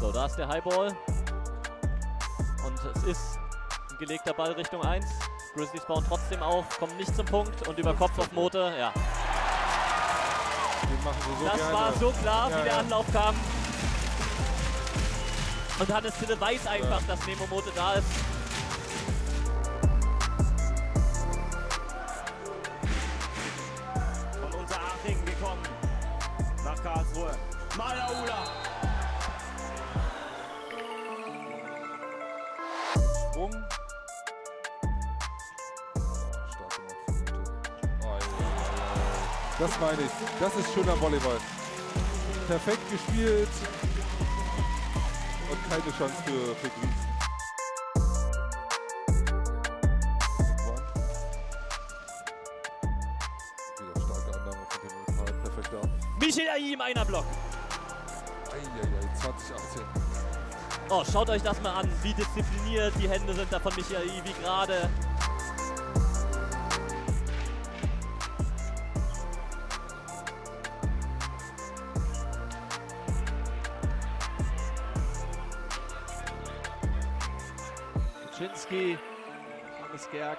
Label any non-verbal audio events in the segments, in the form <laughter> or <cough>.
So, da ist der Highball. Und es ist ein gelegter Ball Richtung 1. Grizzlies bauen trotzdem auf, kommen nicht zum Punkt und über Kopf auf Mote, ja. So Das gerne. war so klar, Ja, wie der ja. Anlauf kam. Und Hannes Tille weiß einfach, dass Nemo Mote da ist. von Unterhaching gekommen nach Karlsruhe. Malaula. Ei. Das meine ich. Das ist schöner Volleyball. Perfekt gespielt. Und keine Chance für, für Gries. Wieder starke Annahme von dem. Perfekter. Michel Ayi im einer Block. Eieiei, 2018. Oh, schaut euch das mal an, wie diszipliniert die Hände sind da von Michel Ayi, wie gerade. Kaczynski, Hannes Gerg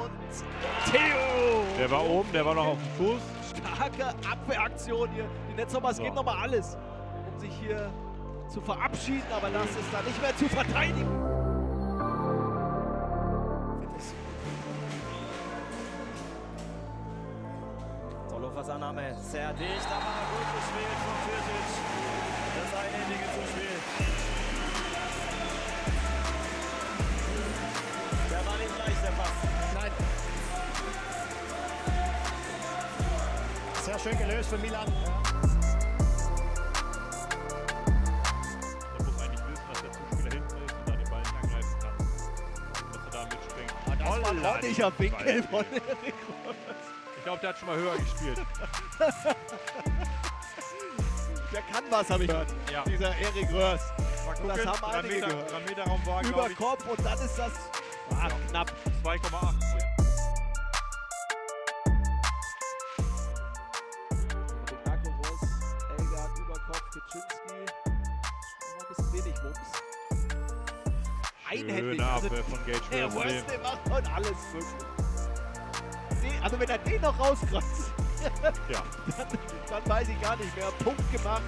und Theo. Der war oben, der war noch auf dem Fuß. Starke Abwehraktion hier. Die Netzhoppers So. geben nochmal alles, um sich hier zu verabschieden, aber das ist dann nicht mehr zu verteidigen. Zollhofers Annahme sehr dicht, aber gut gespielt von Fürsic. Das einhändige Zuspiel. Der war nicht leicht, der Pass. Nein. Sehr schön gelöst von Milan. Das war ein die Winkel von Erik Ich glaube, der hat schon mal höher gespielt. <laughs> Der kann was, habe ich gehört. Ja. Dieser Erik Röhrs. Mal Und das haben einige Meter, gehört. drei Meter Raum war, Über Kopf und dann ist das ah, knapp. 2,8. Marco Voss, Elgard über Kopf, Kaczynski. Noch ein bisschen wenig Wumms. Einhändig. Also, von Gage der macht heute alles also wenn er den noch rauskratzt, Ja. dann, <laughs> dann weiß ich gar nicht mehr. Punkt gemacht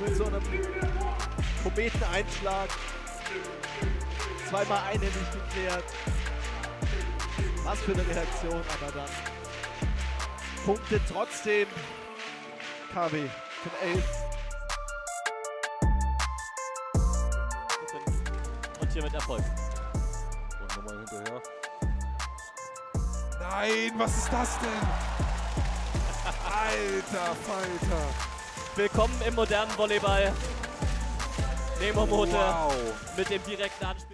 mit so einem Kometeneinschlag. Zweimal einhändig geklärt. Was für eine Reaktion, aber dann Punkte trotzdem. KW von 11. hier mit Erfolg. Und nochmal hinterher. Nein, was ist das denn? Alter Falter. Willkommen im modernen Volleyball. Nemo Mote Wow. mit dem direkten Anspiel.